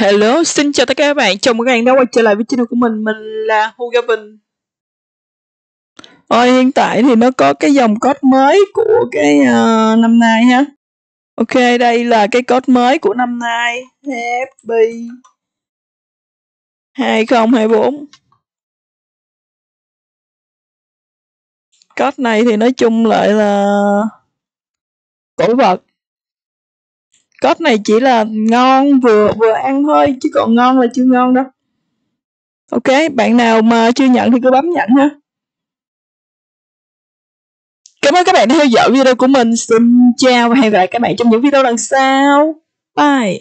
Hello, xin chào tất cả các bạn, chào mừng các bạn đã quay trở lại với channel của mình, mình là Hugavin Ôi, hiện tại thì nó có cái dòng code mới của cái uh, năm nay ha. Ok, đây là cái code mới của năm nay. Happy 2024 Code này thì nói chung lại là cổ vật cốt này chỉ là ngon vừa vừa ăn thôi, chứ còn ngon là chưa ngon đâu. Ok, bạn nào mà chưa nhận thì cứ bấm nhận ha. Cảm ơn các bạn đã theo dõi video của mình. Xin chào và hẹn gặp lại các bạn trong những video lần sau. Bye.